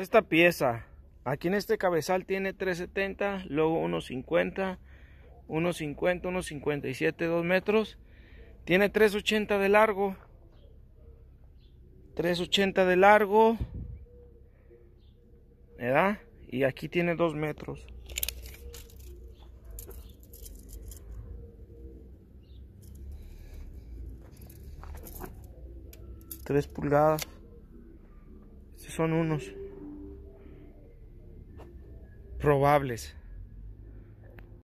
esta pieza. Aquí en este cabezal tiene 370, luego 150, 150, 157, 2 metros. Tiene 380 de largo. 380 de largo. ¿Verdad? Y aquí tiene 2 metros. Tres pulgadas. Estos son unos probables.